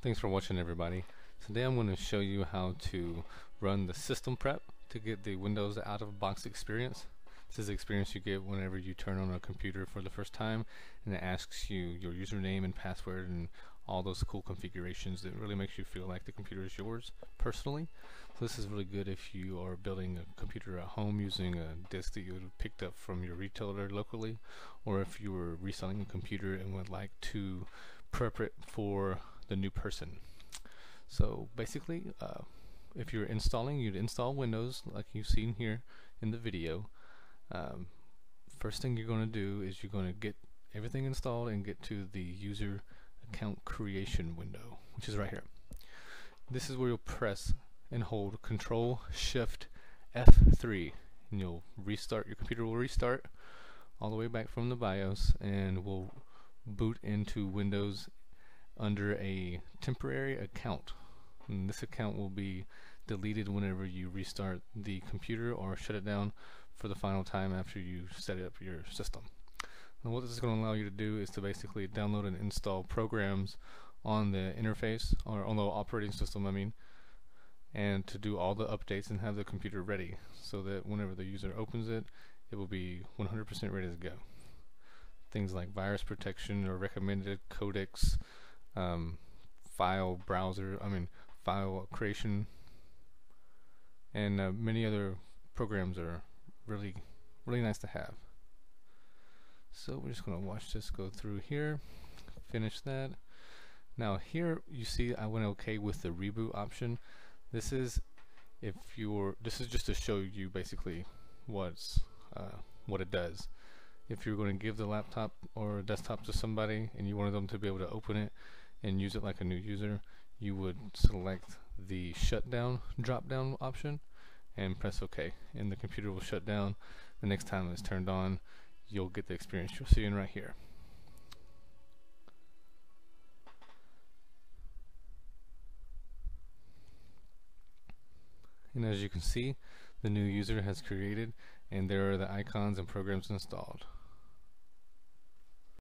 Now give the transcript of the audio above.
Thanks for watching everybody. Today I'm going to show you how to run the system prep to get the Windows out of box experience. This is the experience you get whenever you turn on a computer for the first time and it asks you your username and password and all those cool configurations that really makes you feel like the computer is yours personally. So this is really good if you are building a computer at home using a disk that you picked up from your retailer locally or if you were reselling a computer and would like to prep it for the new person. So basically, uh, if you're installing, you'd install Windows like you've seen here in the video. Um, first thing you're going to do is you're going to get everything installed and get to the user account creation window, which is right here. This is where you'll press and hold Control Shift F3 and you'll restart your computer will restart all the way back from the BIOS and will boot into Windows under a temporary account. And this account will be deleted whenever you restart the computer or shut it down for the final time after you set up your system. And what this is going to allow you to do is to basically download and install programs on the interface or on the operating system I mean and to do all the updates and have the computer ready so that whenever the user opens it it will be 100% ready to go. Things like virus protection or recommended codecs um, file browser, I mean file creation, and uh, many other programs are really, really nice to have. So we're just going to watch this go through here, finish that. Now here you see I went okay with the reboot option. This is if you're, this is just to show you basically what's, uh, what it does. If you're going to give the laptop or desktop to somebody and you wanted them to be able to open it, and use it like a new user, you would select the shutdown drop down option and press OK and the computer will shut down. The next time it's turned on you'll get the experience you're seeing right here. And as you can see the new user has created and there are the icons and programs installed